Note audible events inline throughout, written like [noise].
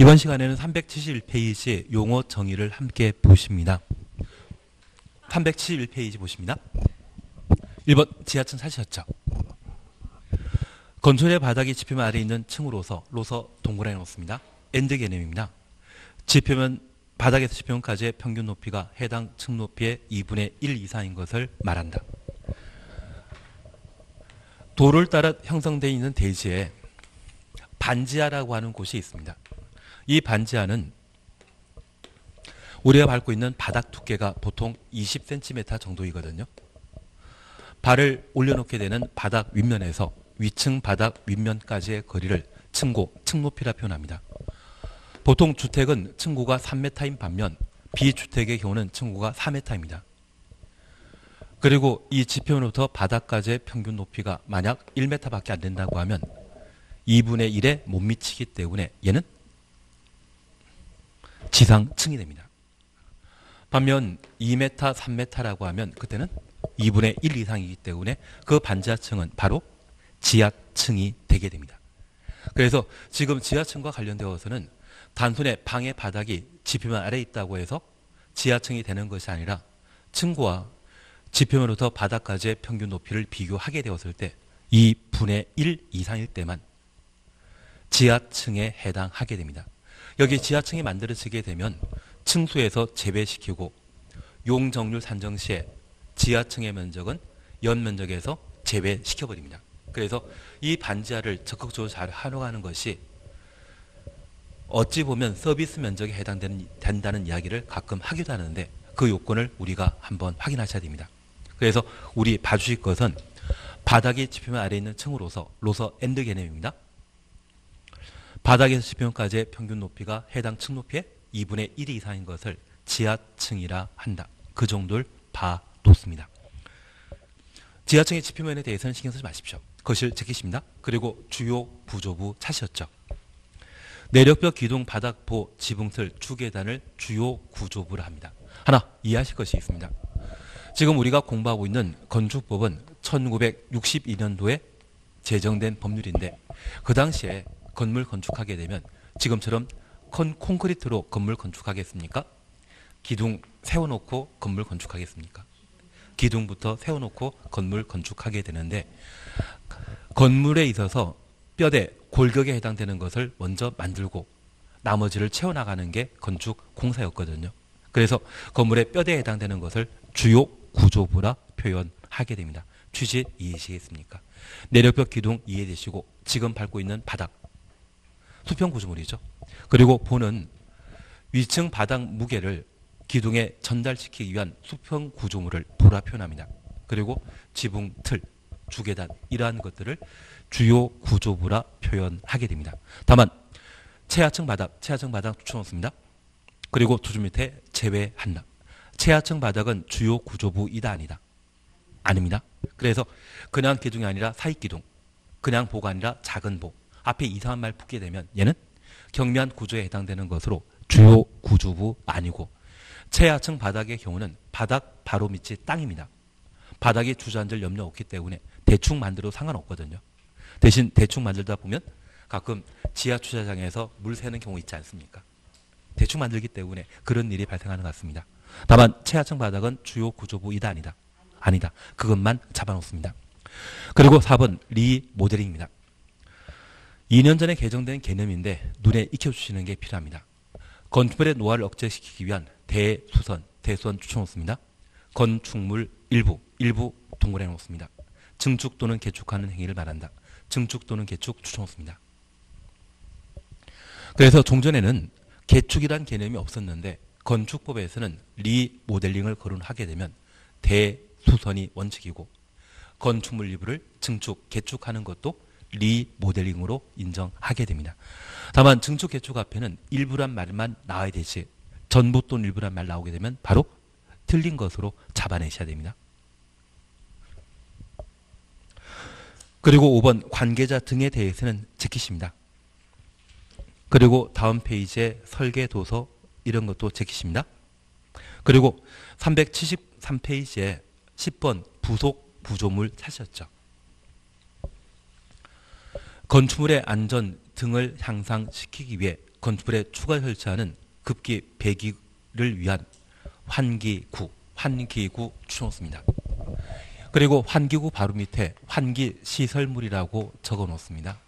이번 시간에는 371페이지 용어 정의를 함께 보십니다. 371페이지 보십니다. 1번 지하층 찾으셨죠? 건축의 바닥이 지표면 아래 있는 층으로서 로서 동그라미 놓습니다. and 개념입니다. 지표면 바닥에서 지표면까지의 평균 높이가 해당 층 높이의 2분의 1 이상인 것을 말한다. 도를 따라 형성되어 있는 대지에 반지하라고 하는 곳이 있습니다. 이 반지하는 우리가 밟고 있는 바닥 두께가 보통 20cm 정도이거든요. 발을 올려놓게 되는 바닥 윗면에서 위층 바닥 윗면까지의 거리를 층고, 층높이라 표현합니다. 보통 주택은 층고가 3m인 반면 비주택의 경우는 층고가 4m입니다. 그리고 이 지표면부터 바닥까지의 평균 높이가 만약 1m밖에 안 된다고 하면 2분의 1에 못 미치기 때문에 얘는 지상층이 됩니다. 반면 2m, 3m라고 하면 그때는 2분의 1 이상이기 때문에 그 반지하층은 바로 지하층이 되게 됩니다. 그래서 지금 지하층과 관련되어서는 단순히 방의 바닥이 지표면 아래에 있다고 해서 지하층이 되는 것이 아니라 층과 지표면부터 바닥까지의 평균 높이를 비교하게 되었을 때 2분의 1 이상일 때만 지하층에 해당하게 됩니다. 여기 지하층이 만들어지게 되면 층수에서 재배시키고 용적률 산정 시에 지하층의 면적은 연면적에서 재배시켜버립니다. 그래서 이 반지하를 적극적으로 잘 활용하는 것이 어찌 보면 서비스 면적에 해당된다는 이야기를 가끔 하기도 하는데 그 요건을 우리가 한번 확인하셔야 됩니다. 그래서 우리 봐주실 것은 바닥에 지표면 아래 있는 층으로서 로서 and 개념입니다. 바닥에서 지표면까지의 평균 높이가 해당 층 높이의 2분의 1 이상인 것을 지하층이라 한다. 그 정도를 봐뒀습니다. 지하층의 지표면에 대해서는 신경 쓰지 마십시오. 거실 제끼십니다. 그리고 주요 구조부 차시였죠. 내력벽 기둥 바닥 보 지붕틀 주계단을 주요 구조부라 합니다. 하나 이해하실 것이 있습니다. 지금 우리가 공부하고 있는 건축법은 1962년도에 제정된 법률인데 그 당시에 건물 건축하게 되면 지금처럼 콘, 콘크리트로 건물 건축하겠습니까? 기둥 세워놓고 건물 건축하겠습니까? 기둥부터 세워놓고 건물 건축하게 되는데 건물에 있어서 뼈대 골격에 해당되는 것을 먼저 만들고 나머지를 채워나가는 게 건축 공사였거든요. 그래서 건물의 뼈대에 해당되는 것을 주요 구조부라 표현하게 됩니다. 취지 이해하시겠습니까? 내력벽 기둥 이해되시고 지금 밟고 있는 바닥 수평 구조물이죠. 그리고 보는 위층 바닥 무게를 기둥에 전달시키기 위한 수평 구조물을 보라 표현합니다. 그리고 지붕, 틀, 주계단 이러한 것들을 주요 구조부라 표현하게 됩니다. 다만 최하층 바닥, 최하층 바닥 추천없습니다. 그리고 두 줄 밑에 제외한다. 최하층 바닥은 주요 구조부이다 아니다. 아닙니다. 그래서 그냥 기둥이 아니라 사익 기둥, 그냥 보가 아니라 작은 보. 앞에 이상한 말 붙게 되면 얘는 경미한 구조에 해당되는 것으로 주요 구조부 아니고 최하층 바닥의 경우는 바닥 바로 밑이 땅입니다. 바닥에 주저앉을 염려 없기 때문에 대충 만들어도 상관없거든요. 대신 대충 만들다 보면 가끔 지하 주차장에서 물 새는 경우 있지 않습니까? 대충 만들기 때문에 그런 일이 발생하는 것 같습니다. 다만 최하층 바닥은 주요 구조부이다 아니다. 아니다. 그것만 잡아놓습니다. 그리고 4번 리 모델링입니다. 2년 전에 개정된 개념인데 눈에 익혀주시는 게 필요합니다. 건축물의 노화를 억제시키기 위한 대수선, 대수선 추천놓습니다. 건축물 일부, 일부 동그라미 놓습니다. 증축 또는 개축하는 행위를 말한다. 증축 또는 개축 추천놓습니다. 그래서 종전에는 개축이란 개념이 없었는데 건축법에서는 리모델링을 거론하게 되면 대수선이 원칙이고 건축물 일부를 증축, 개축하는 것도 리모델링으로 인정하게 됩니다. 다만 증축 개축 앞에는 일부란 말만 나와야 되지 전부 또는 일부란 말 나오게 되면 바로 틀린 것으로 잡아내셔야 됩니다. 그리고 5번 관계자 등에 대해서는 지키십니다. 그리고 다음 페이지에 설계 도서 이런 것도 지키십니다. 그리고 373페이지에 10번 부속 구조물 찾으셨죠. 건축물의 안전 등을 향상시키기 위해 건축물에 추가 설치하는 급기 배기를 위한 환기구, 환기구 추놓습니다. 그리고 환기구 바로 밑에 환기 시설물이라고 적어 놓습니다.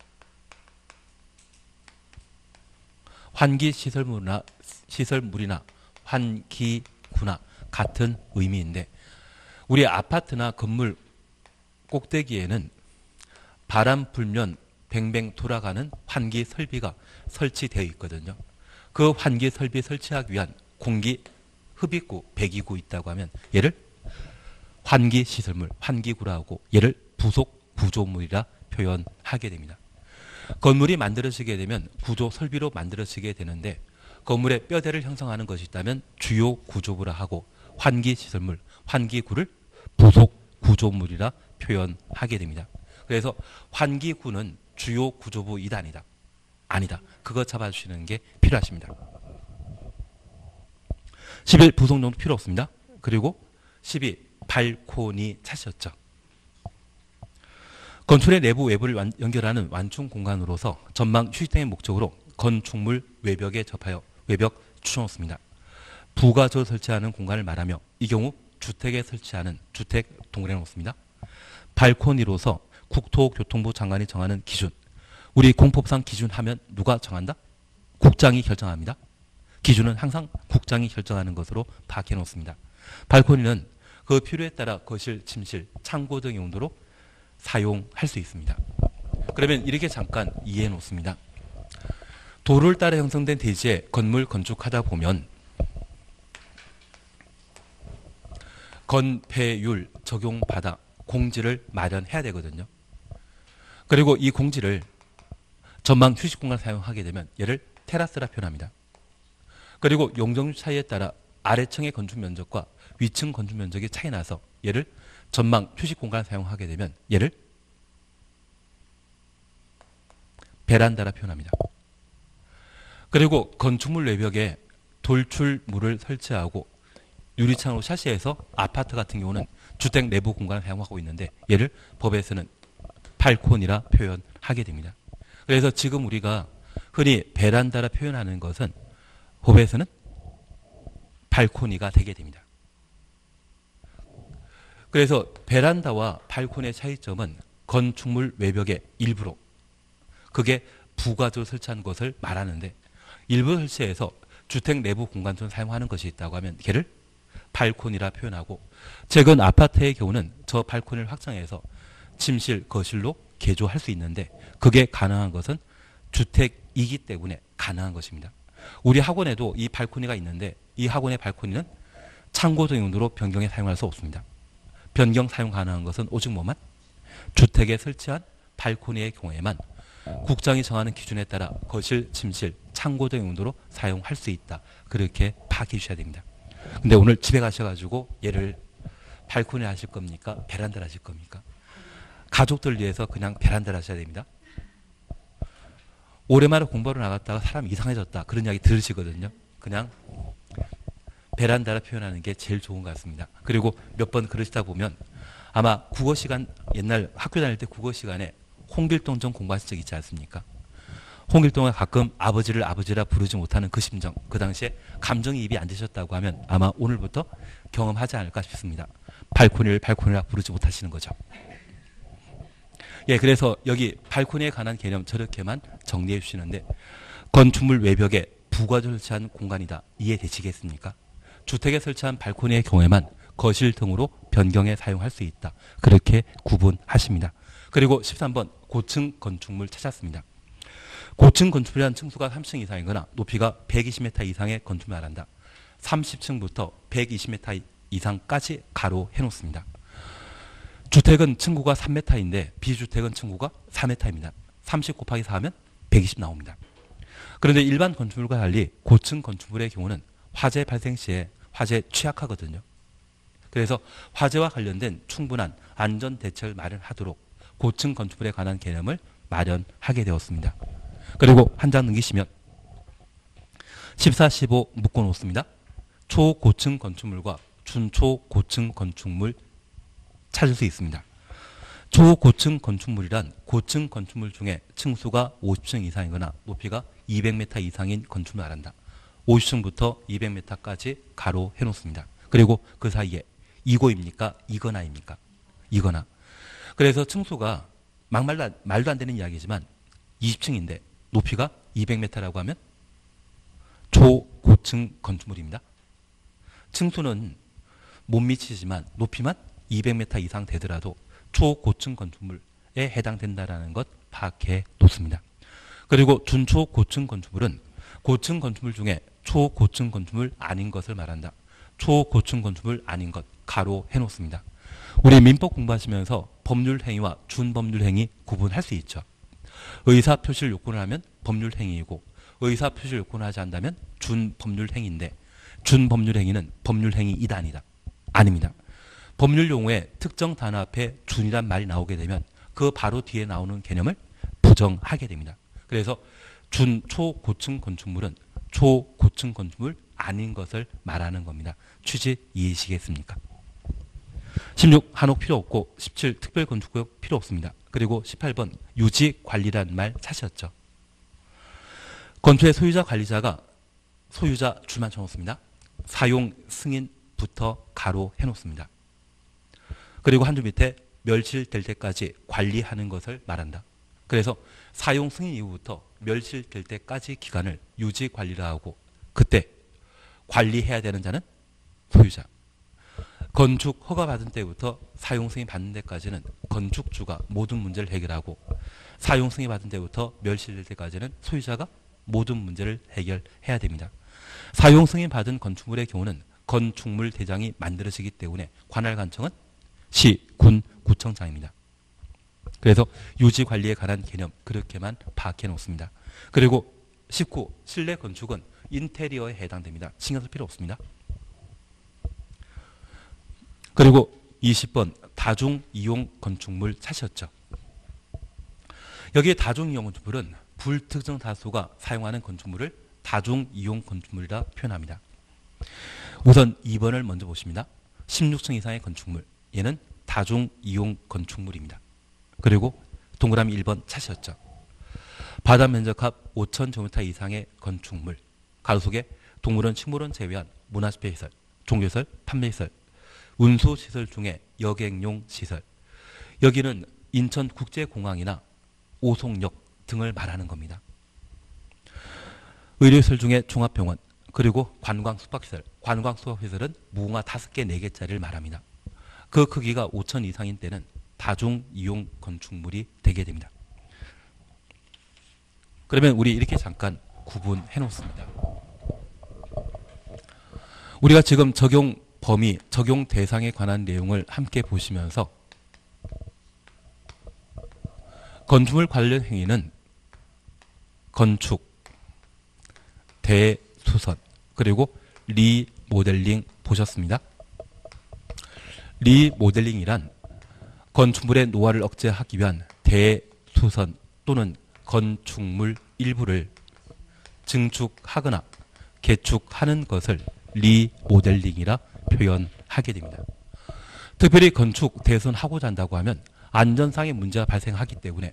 환기 시설물이나 시설물이나 환기구나 같은 의미인데 우리 아파트나 건물 꼭대기에는 바람 불면 뱅뱅 돌아가는 환기 설비가 설치되어 있거든요. 그 환기 설비 설치하기 위한 공기 흡입구, 배기구 있다고 하면 얘를 환기 시설물, 환기구라고 얘를 부속 구조물이라 표현하게 됩니다. 건물이 만들어지게 되면 구조 설비로 만들어지게 되는데 건물의 뼈대를 형성하는 것이 있다면 주요 구조부라 하고 환기 시설물, 환기구를 부속 구조물이라 표현하게 됩니다. 그래서 환기구는 주요 구조부 이단이다. 아니다. 그거 잡아주시는 게 필요하십니다. 11. 부속용도 필요 없습니다. 그리고 12. 발코니 찾으셨죠. 건축의 내부 외부를 완, 연결하는 완충 공간으로서 전망 휴식 등의 목적으로 건축물 외벽에 접하여 외벽 추천했습니다. 부가조 설치하는 공간을 말하며 이 경우 주택에 설치하는 주택 동그래 놓습니다. 발코니로서 국토교통부 장관이 정하는 기준 우리 공법상 기준 하면 누가 정한다? 국장이 결정합니다. 기준은 항상 국장이 결정하는 것으로 파악해 놓습니다. 발코니는 그 필요에 따라 거실, 침실, 창고 등 용도로 사용할 수 있습니다. 그러면 이렇게 잠깐 이해해 놓습니다. 도를 따라 형성된 대지에 건물 건축하다 보면 건폐율 적용받아 공지를 마련해야 되거든요. 그리고 이 공지를 전망 휴식 공간 사용하게 되면 얘를 테라스라 표현합니다. 그리고 용적률 차이에 따라 아래층의 건축 면적과 위층 건축 면적이 차이 나서 얘를 전망 휴식 공간 사용하게 되면 얘를 베란다라 표현합니다. 그리고 건축물 외벽에 돌출물을 설치하고 유리창으로 샤시해서 아파트 같은 경우는 주택 내부 공간을 사용하고 있는데 얘를 법에서는 발콘이라 표현하게 됩니다. 그래서 지금 우리가 흔히 베란다라 표현하는 것은 법에서는 발코니가 되게 됩니다. 그래서 베란다와 발코니의 차이점은 건축물 외벽의 일부로 그게 부가적으로 설치한 것을 말하는데 일부 설치해서 주택 내부 공간좀 사용하는 것이 있다고 하면 걔를 발코니라 표현하고 최근 아파트의 경우는 저 발코니를 확장해서 침실, 거실로 개조할 수 있는데 그게 가능한 것은 주택이기 때문에 가능한 것입니다. 우리 학원에도 이 발코니가 있는데 이 학원의 발코니는 창고 등용도로 변경에 사용할 수 없습니다. 변경 사용 가능한 것은 오직 뭐만? 주택에 설치한 발코니의 경우에만 국장이 정하는 기준에 따라 거실, 침실, 창고 등 용도로 사용할 수 있다. 그렇게 파악해 주셔야 됩니다. 근데 오늘 집에 가셔가지고 얘를 발코니 하실 겁니까? 베란다를 하실 겁니까? 가족들 위해서 그냥 베란다를 하셔야 됩니다. 오랜만에 공부하러 나갔다가 사람 이상해졌다. 그런 이야기 들으시거든요. 그냥 베란다라 표현하는 게 제일 좋은 것 같습니다. 그리고 몇 번 그러시다 보면 아마 국어 시간 옛날 학교 다닐 때 국어 시간에 홍길동 전 공부하신 적 있지 않습니까? 홍길동은 가끔 아버지를 아버지라 부르지 못하는 그 심정, 그 당시에 감정이 입이 안 되셨다고 하면 아마 오늘부터 경험하지 않을까 싶습니다. 발코니를 발코니라 부르지 못하시는 거죠. 예, 그래서 여기 발코니에 관한 개념 저렇게만 정리해 주시는데 건축물 외벽에 부가 설치한 공간이다. 이해되시겠습니까? 주택에 설치한 발코니의 경우에만 거실 등으로 변경해 사용할 수 있다. 그렇게 구분하십니다. 그리고 13번 고층 건축물 찾았습니다. 고층 건축물이란 층수가 3층 이상이거나 높이가 120m 이상의 건축물 말한다. 30층부터 120m 이상까지 가로 해놓습니다. 주택은 층구가 3m인데 비주택은 층구가 4m입니다. 30 곱하기 4하면 120 나옵니다. 그런데 일반 건축물과 달리 고층 건축물의 경우는 화재 발생 시에 화재 취약하거든요. 그래서 화재와 관련된 충분한 안전 대책을 마련하도록 고층 건축물에 관한 개념을 마련하게 되었습니다. 그리고 한 장 넘기시면 14, 15 묶어 놓습니다. 초고층 건축물과 준초고층 건축물 찾을 수 있습니다. 초고층 건축물이란 고층 건축물 중에 층수가 50층 이상이거나 높이가 200m 이상인 건축물 말한다. 50층부터 200m까지 가로 해놓습니다. 그리고 그 사이에 이고입니까? 이거나입니까? 이거나. 그래서 층수가 막말도 말도 안 되는 이야기지만 20층인데 높이가 200m라고 하면 초고층 건축물입니다. 층수는 못 미치지만 높이만 200m 이상 되더라도 초고층 건축물에 해당된다라는 것 파악해 놓습니다. 그리고 준초고층 건축물은 고층 건축물 중에 초고층 건축물 아닌 것을 말한다. 초고층 건축물 아닌 것 가로 해 놓습니다. 우리 민법 공부하시면서 법률 행위와 준법률 행위 구분할 수 있죠. 의사 표시를 요건을 하면 법률 행위이고 의사 표시를 요건을 하지 않다면 준법률 행위인데 준법률 행위는 법률 행위 이단이다. 아닙니다. 법률 용어에 특정 단어 앞에 준이란 말이 나오게 되면 그 바로 뒤에 나오는 개념을 부정하게 됩니다. 그래서 준, 초, 고층 건축물은 초, 고층 건축물 아닌 것을 말하는 겁니다. 취지 이해시겠습니까? 16 한옥 필요 없고 17 특별 건축구역 필요 없습니다. 그리고 18번 유지 관리란 말 사셨죠. 건축의 소유자 관리자가 소유자 줄만 쳐놓습니다. 사용 승인부터 가로 해놓습니다. 그리고 한 줄 밑에 멸실될 때까지 관리하는 것을 말한다. 그래서 사용 승인 이후부터 멸실될 때까지 기간을 유지 관리를 하고 그때 관리해야 되는 자는 소유자. 건축 허가 받은 때부터 사용 승인 받는 데까지는 건축주가 모든 문제를 해결하고 사용 승인 받은 때부터 멸실될 때까지는 소유자가 모든 문제를 해결해야 됩니다. 사용 승인 받은 건축물의 경우는 건축물 대장이 만들어지기 때문에 관할 관청은 시, 군, 구청장입니다. 그래서 유지 관리에 관한 개념 그렇게만 파악해 놓습니다. 그리고 19 실내 건축은 인테리어에 해당됩니다. 신경 쓸 필요 없습니다. 그리고 20번 다중 이용 건축물 찾으셨죠. 여기에 다중 이용 건축물은 불특정 다수가 사용하는 건축물을 다중 이용 건축물이라 표현합니다. 우선 2번을 먼저 보십니다. 16층 이상의 건축물. 얘는 다중 이용 건축물입니다. 그리고 동그라미 1번 찾으셨죠. 바다 면적합 5천 제곱미터 이상의 건축물. 가로 속에 동물원, 식물원 제외한 문화집회시설, 종교시설, 판매시설, 운수시설 중에 여객용 시설. 여기는 인천국제공항이나 오송역 등을 말하는 겁니다. 의료시설 중에 종합병원, 그리고 관광 숙박시설. 관광 숙박시설은 무궁화 5개, 4개짜리를 말합니다. 그 크기가 5천 이상인 때는 다중 이용 건축물이 되게 됩니다. 그러면 우리 이렇게 잠깐 구분해 놓습니다. 우리가 지금 적용 범위, 적용 대상에 관한 내용을 함께 보시면서 건축물 관련 행위는 건축, 대수선, 그리고 리모델링 보셨습니다. 리모델링이란 건축물의 노화를 억제하기 위한 대수선 또는 건축물 일부를 증축하거나 개축하는 것을 리모델링이라 표현하게 됩니다. 특별히 건축 대선하고자 한다고 하면 안전상의 문제가 발생하기 때문에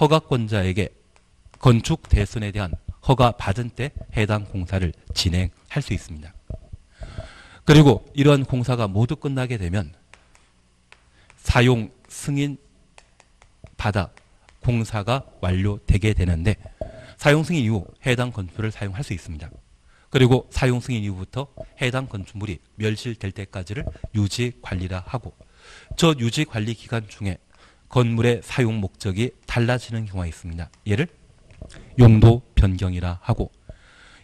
허가권자에게 건축 대선에 대한 허가 받은 때 해당 공사를 진행할 수 있습니다. 그리고 이러한 공사가 모두 끝나게 되면 사용 승인 받아 공사가 완료되게 되는데 사용 승인 이후 해당 건축물을 사용할 수 있습니다. 그리고 사용 승인 이후부터 해당 건축물이 멸실될 때까지를 유지 관리라 하고 저 유지 관리 기간 중에 건물의 사용 목적이 달라지는 경우가 있습니다. 얘를 용도 변경이라 하고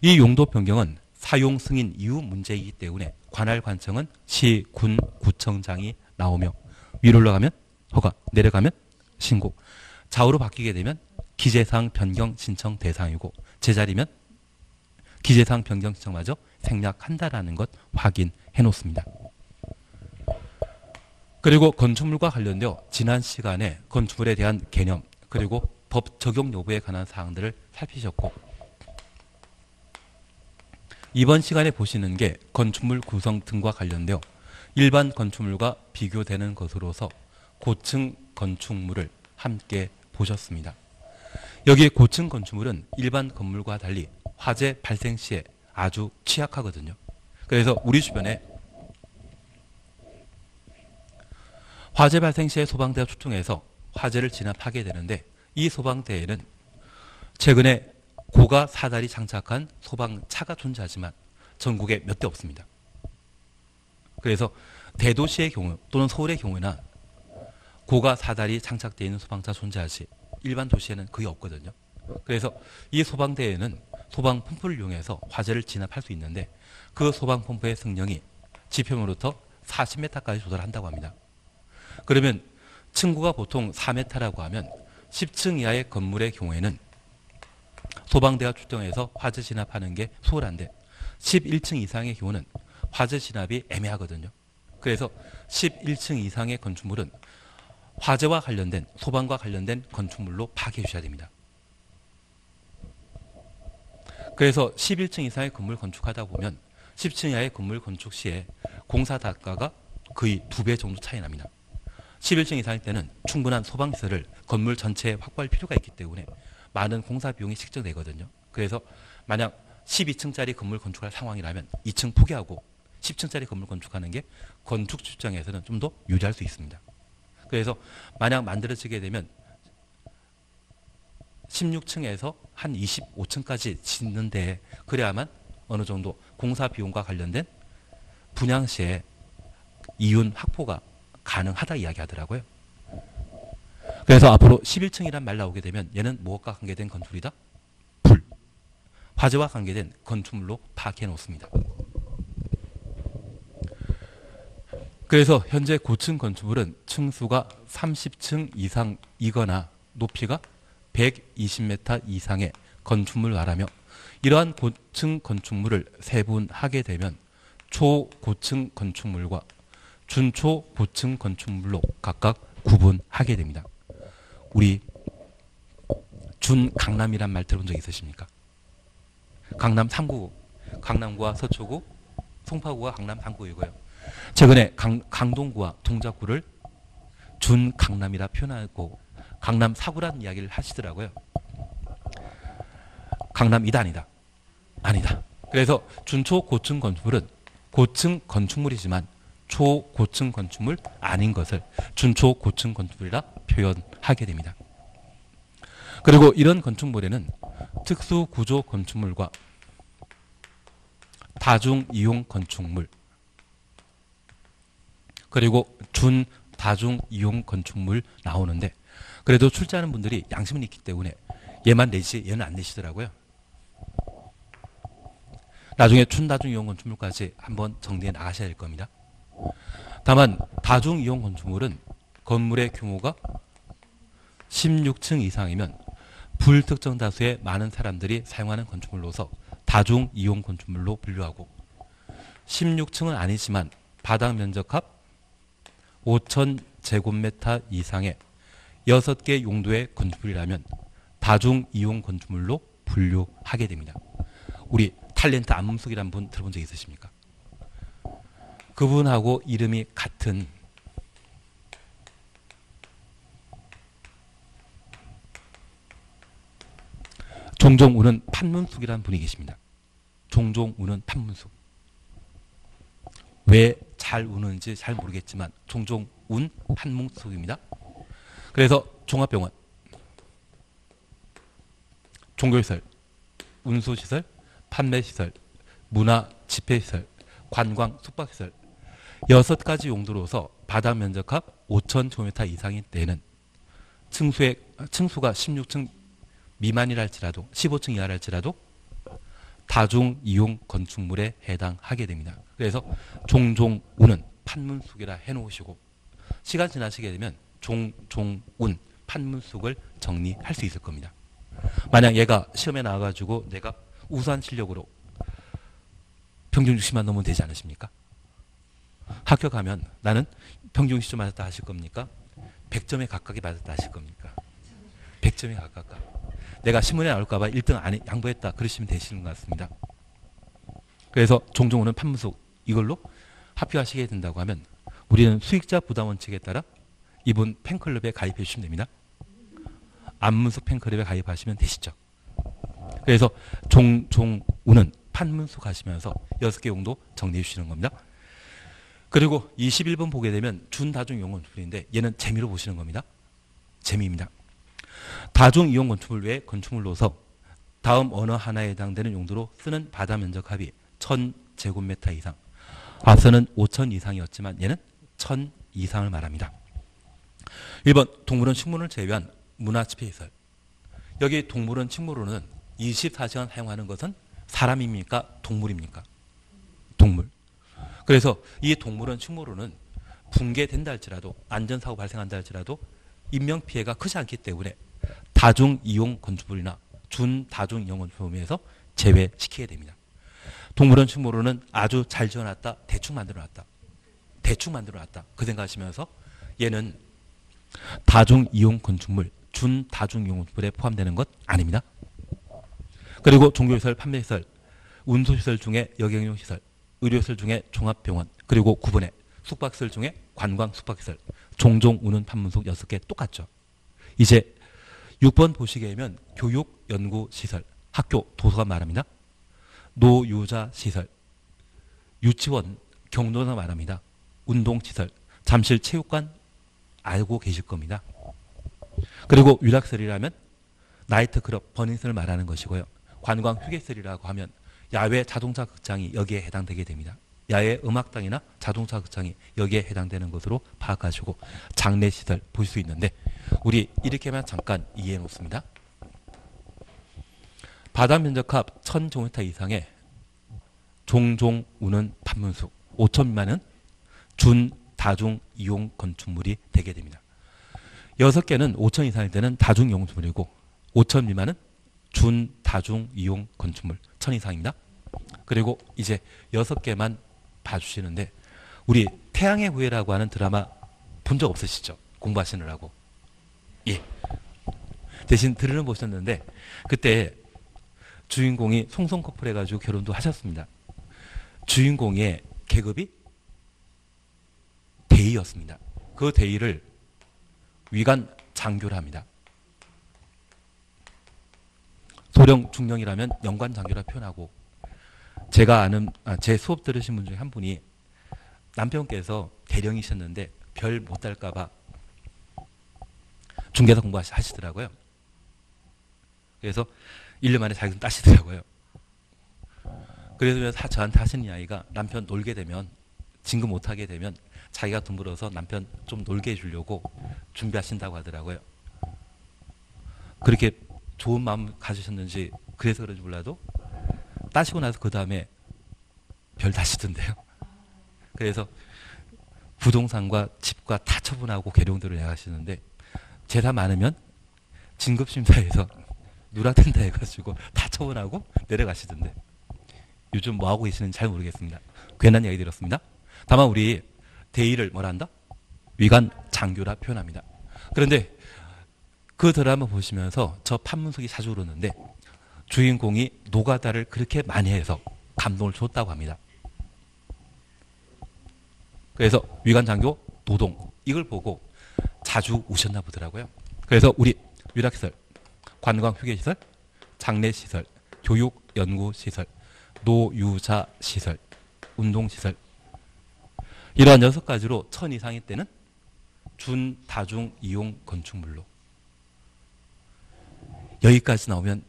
이 용도 변경은 사용 승인 이후 문제이기 때문에 관할 관청은 시, 군, 구청장이 나오며 위로 올라가면 허가, 내려가면 신고. 좌우로 바뀌게 되면 기재상 변경 신청 대상이고 제자리면 기재상 변경 신청마저 생략한다라는 것 확인해 놓습니다. 그리고 건축물과 관련되어 지난 시간에 건축물에 대한 개념 그리고 법 적용 여부에 관한 사항들을 살피셨고 이번 시간에 보시는 게 건축물 구성 등과 관련되어 일반 건축물과 비교되는 것으로서 고층 건축물을 함께 보셨습니다. 여기 고층 건축물은 일반 건물과 달리 화재 발생 시에 아주 취약하거든요. 그래서 우리 주변에 화재 발생 시에 소방대가 출동해서 화재를 진압하게 되는데 이 소방대에는 최근에 고가 사다리 장착한 소방차가 존재하지만 전국에 몇 대 없습니다. 그래서 대도시의 경우 또는 서울의 경우나 고가 사다리 장착되어 있는 소방차 존재하지 일반 도시에는 거의 없거든요. 그래서 이 소방대에는 소방 펌프를 이용해서 화재를 진압할 수 있는데 그 소방 펌프의 성능이 지표면부터 40m까지 조절한다고 합니다. 그러면 층고가 보통 4m라고 하면 10층 이하의 건물의 경우에는 소방대가 출동해서 화재 진압하는 게 수월한데 11층 이상의 경우는 화재 진압이 애매하거든요. 그래서 11층 이상의 건축물은 화재와 관련된 소방과 관련된 건축물로 파괴해 주셔야 됩니다. 그래서 11층 이상의 건물 건축하다 보면 10층 이하의 건물 건축 시에 공사 단가가 거의 두 배 정도 차이 납니다. 11층 이상일 때는 충분한 소방시설을 건물 전체에 확보할 필요가 있기 때문에 많은 공사 비용이 책정되거든요. 그래서 만약 12층짜리 건물 건축할 상황이라면 2층 포기하고 10층짜리 건물 건축하는 게 건축 출장에서는 좀 더 유리할 수 있습니다. 그래서 만약 만들어지게 되면 16층에서 한 25층까지 짓는데 그래야만 어느 정도 공사 비용과 관련된 분양 시에 이윤 확보가 가능하다 이야기하더라고요. 그래서 앞으로 11층이란 말 나오게 되면 얘는 무엇과 관계된 건축이다? 불. 화재와 관계된 건축물로 파악해 놓습니다. 그래서 현재 고층 건축물은 층수가 30층 이상이거나 높이가 120m 이상의 건축물 말하며 이러한 고층 건축물을 세분하게 되면 초고층 건축물과 준초 고층 건축물로 각각 구분하게 됩니다. 우리 준 강남이란 말 들어본 적 있으십니까? 강남 3구, 강남구와 서초구, 송파구와 강남 3구이고요. 최근에 강, 강동구와 동작구를 준 강남이라 표현하고 강남 4구라는 이야기를 하시더라고요. 강남 2단이다. 아니다. 그래서 준초 고층 건축물은 고층 건축물이지만 초고층 건축물 아닌 것을 준초 고층 건축물이라 표현하게 됩니다. 그리고 이런 건축물에는 특수 구조 건축물과 다중 이용 건축물 그리고 준 다중 이용 건축물 나오는데 그래도 출제하는 분들이 양심은 있기 때문에 얘만 내지 얘는 안 내시더라고요. 나중에 춘 다중 이용 건축물까지 한번 정리해 나가셔야 될 겁니다. 다만 다중 이용 건축물은 건물의 규모가 16층 이상이면 불특정 다수의 많은 사람들이 사용하는 건축물로서 다중 이용 건축물로 분류하고 16층은 아니지만 바닥 면적 합 5천 제곱미터 이상의 6개 용도의 건축물이라면 다중 이용 건축물로 분류하게 됩니다. 우리 탤런트 안문숙이라는 분 들어본 적 있으십니까? 그분하고 이름이 같은 종종 우는 판문숙이라는 분이 계십니다. 종종 우는 판문숙. 왜 잘 우는지 잘 모르겠지만 종종 운 판문숙입니다. 그래서 종합병원, 종교시설, 운수시설, 판매시설, 문화 집회시설, 관광 숙박시설 여섯 가지 용도로서 바닥 면적합 5천 제곱미터 이상이 되는 층수의 층수가 16층 미만이랄지라도 15층 이하랄지라도 다중 이용 건축물에 해당하게 됩니다. 그래서 종종 우는 판문숙이라 해놓으시고 시간 지나시게 되면 종종운 판문숙을 정리할 수 있을 겁니다. 만약 얘가 시험에 나와가지고 내가 우수한 실력으로 평균 60만 넘으면 되지 않으십니까? 가면 나는 평균 60점 맞았다 하실 겁니까? 100점에 가깝게 맞았다 하실 겁니까? 100점에 가깝다. 내가 신문에 나올까봐 1등 안 양보했다 그러시면 되시는 것 같습니다. 그래서 종종 오는 판문속 이걸로 합격하시게 된다고 하면 우리는 수익자 부담 원칙에 따라 이분 팬클럽에 가입해 주시면 됩니다. 안문숙 팬클럽에 가입하시면 되시죠. 그래서 종종 우는 판문숙 하시면서 여섯 개 용도 정리해 주시는 겁니다. 그리고 21번 보게 되면 준다중이용 건축물인데 얘는 재미로 보시는 겁니다. 재미입니다. 다중 이용 건축물 외에 건축물 로서 다음 어느 하나에 해당되는 용도로 쓰는 바다 면적 합이 1000제곱미터 이상. 앞서는 5000 이상이었지만 얘는 1000 이상을 말합니다. 1번 동물원 식물을 제외한 문화집회시설. 여기 동물원 식물로는 24시간 사용하는 것은 사람입니까? 동물입니까? 동물. 그래서 이 동물원 식물로는 붕괴된다 할지라도 안전사고 발생한다 할지라도 인명피해가 크지 않기 때문에 다중 이용 건축물이나 준 다중 이용 건축물에서 제외시키게 됩니다. 동물원 식물로는 아주 잘 지어놨다, 대충 만들어놨다. 대충 만들어놨다. 그 생각하시면서 얘는 다중 이용 건축물, 준 다중 이용 건축물에 포함되는 것 아닙니다. 그리고 종교시설, 판매시설, 운수시설 중에 여경용시설, 의료시설 중에 종합병원, 그리고 구분해 숙박시설 중에 관광 숙박시설, 종종 우는 판문속 6개 똑같죠. 이제 6번 보시게 되면 교육, 연구, 시설, 학교, 도서관 말합니다. 노유자 시설, 유치원, 경로나 말합니다. 운동시설, 잠실 체육관 알고 계실 겁니다. 그리고 유락설이라면 나이트클럽, 버닝스를 말하는 것이고요. 관광 휴게설이라고 하면 야외 자동차 극장이 여기에 해당되게 됩니다. 야외 음악당이나 자동차 극장이 여기에 해당되는 것으로 파악하시고 장례시설 볼 수 있는데 우리 이렇게만 잠깐 이해해 놓습니다. 바다 면적합 1000제곱미터 이상의 종종 우는 판문수 5천 미만은 준 다중 이용 건축물이 되게 됩니다. 여섯 개는 5천 이상일 때는 다중 이용 건축물이고 5천 미만은 준 다중 이용 건축물 1천 이상입니다. 그리고 이제 여섯 개만 봐주시는데 우리 태양의 후예라고 하는 드라마 본 적 없으시죠? 공부하시느라고. 예. 대신 들으는 보셨는데 그때 주인공이 송송 커플 해가지고 결혼도 하셨습니다. 주인공의 계급이 대의였습니다. 그 대의를 위관 장교라 합니다. 소령 중령이라면 영관 장교라 표현하고 제가 아는 아, 제 수업 들으신 분 중에 한 분이 남편께서 대령이셨는데 별 못 달까봐 중개사 공부하시더라고요. 그래서 1년 만에 자격증 따시더라고요. 그래서 저한테 하시는 이야기가 남편 놀게 되면 진급 못하게 되면 자기가 돈 벌어서 남편 좀 놀게 해주려고 준비하신다고 하더라고요. 그렇게 좋은 마음 가지셨는지 그래서 그런지 몰라도 따시고 나서 그 다음에 별 다시던데요. 그래서 부동산과 집과 다 처분하고 계룡들을 내가시는데 재산 많으면 진급심사에서 누락된다 해가지고 다 처분하고 내려가시던데 요즘 뭐 하고 계시는지 잘 모르겠습니다. 괜한 얘기 들었습니다. 다만 우리 대의를 뭐라 한다? 위관 장교라 표현합니다. 그런데 그 드라마 보시면서 저 판문석이 자주 그러는데 주인공이 노가다를 그렇게 많이 해서 감동을 줬다고 합니다. 그래서 위관 장교 노동 이걸 보고 자주 우셨나 보더라고요. 그래서 우리 유락시설, 관광 휴게시설, 장례시설, 교육 연구시설, 노유자 시설, 운동시설 이러한 여섯 가지로 천 이상일 때는 준 다중 이용 건축물로 여기까지 나오면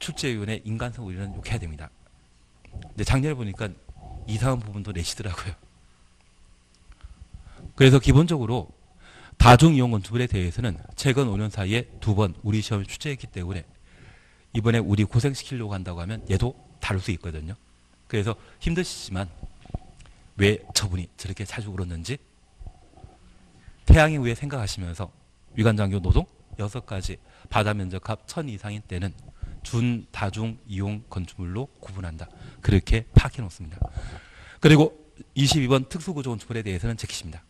출제위원회 인간성 우리는 욕해야 됩니다. 근데 작년에 보니까 이상한 부분도 내시더라고요. 그래서 기본적으로 다중 이용 건축물에 대해서는 최근 5년 사이에 두 번 우리 시험을 출제했기 때문에 이번에 우리 고생시키려고 한다고 하면 얘도 다룰 수 있거든요. 그래서 힘드시지만 왜 저분이 저렇게 자주 울었는지 태양의 후에 생각하시면서 위관장교 노동 여섯 가지 바다 면적합 천 이상인 때는 준 다중 이용 건축물로 구분한다. 그렇게 파악해 놓습니다. 그리고 22번 특수구조 건축물에 대해서는 제키십니다.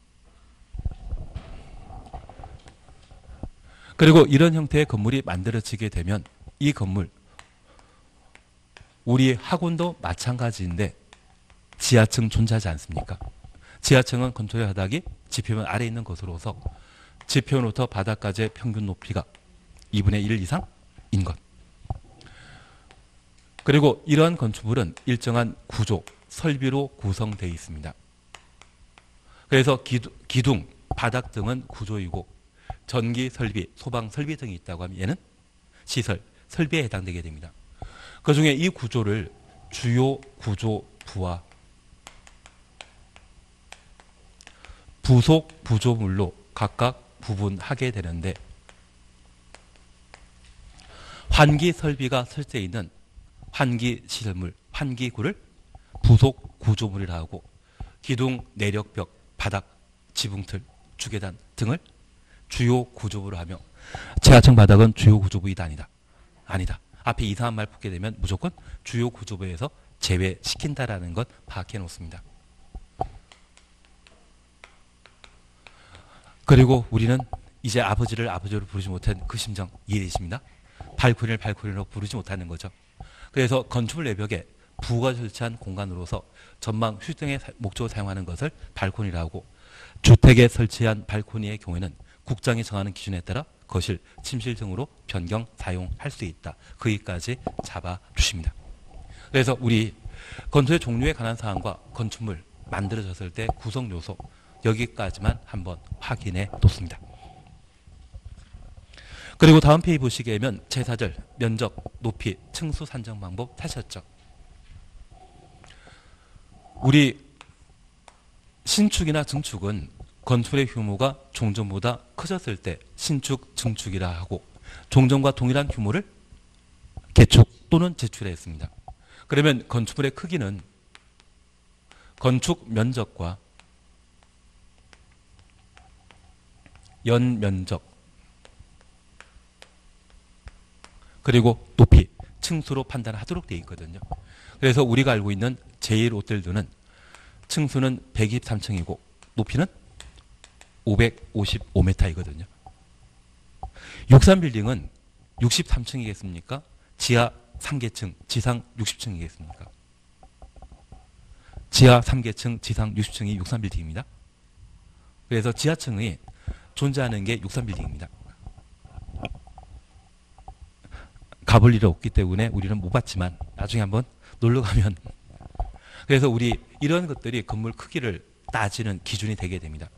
그리고 이런 형태의 건물이 만들어지게 되면 이 건물 우리 학원도 마찬가지인데 지하층 존재하지 않습니까? 지하층은 건축의 바닥이 지표면 아래 있는 것으로서 지표면부터 바닥까지의 평균 높이가 2분의 1 이상인 것. 그리고 이러한 건축물은 일정한 구조, 설비로 구성되어 있습니다. 그래서 기둥, 바닥 등은 구조이고 전기 설비, 소방 설비 등이 있다고 하면 얘는 시설, 설비에 해당되게 됩니다. 그 중에 이 구조를 주요 구조 부와 부속 부조물로 각각 부분하게 되는데 환기 설비가 설치되어 있는 환기 시설물, 환기구를 부속 구조물이라 하고 기둥, 내력벽, 바닥, 지붕틀, 주계단 등을 주요 구조부로 하며 지하층 바닥은 주요 구조부이다 아니다. 아니다. 앞에 이상한 말 붙게 되면 무조건 주요 구조부에서 제외시킨다라는 것 파악해 놓습니다. 그리고 우리는 이제 아버지를 아버지로 부르지 못한 그 심정 이해되십니다. 발코니를 발코니로 부르지 못하는 거죠. 그래서 건축물 내벽에 부가 설치한 공간으로서 전망 휴식 등의 목적으로 사용하는 것을 발코니라고 주택에 설치한 발코니의 경우에는 국장이 정하는 기준에 따라 거실, 침실 등으로 변경 사용할 수 있다. 거기까지 잡아주십니다. 그래서 우리 건축의 종류에 관한 사항과 건축물 만들어졌을 때 구성 요소 여기까지만 한번 확인해 놓습니다. 그리고 다음 페이지 보시게 되면 제사절, 면적, 높이, 층수 산정 방법 하셨죠. 우리 신축이나 증축은 건축의 규모가 종전보다 커졌을 때 신축, 증축이라 하고 종전과 동일한 규모를 개축 또는 제출했습니다. 그러면 건축물의 크기는 건축 면적과 연면적 그리고 높이 층수로 판단하도록 되어 있거든요. 그래서 우리가 알고 있는 제일 호텔들은 층수는 123층이고 높이는 555m이거든요. 63빌딩은 63층이겠습니까? 지하 3계층, 지상 60층이겠습니까? 지하 3계층, 지상 60층이 63빌딩입니다. 그래서 지하층이 존재하는 게 63빌딩입니다. 가볼 일이 없기 때문에 우리는 못 봤지만 나중에 한번 놀러 가면 그래서 우리 이런 것들이 건물 크기를 따지는 기준이 되게 됩니다.